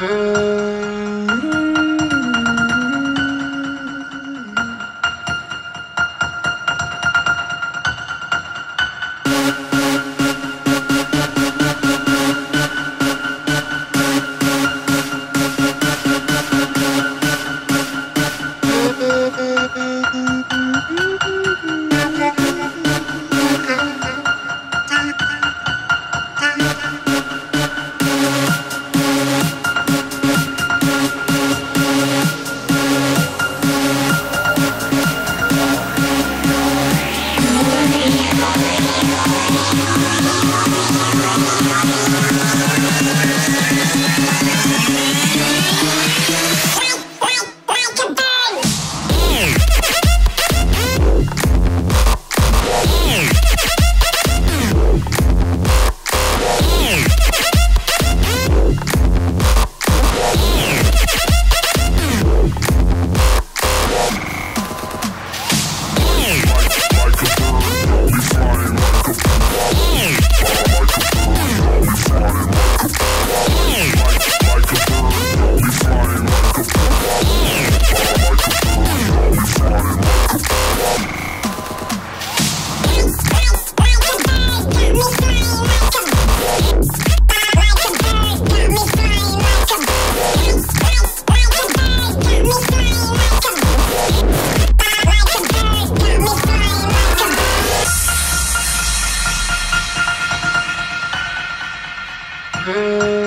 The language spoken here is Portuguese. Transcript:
Música Música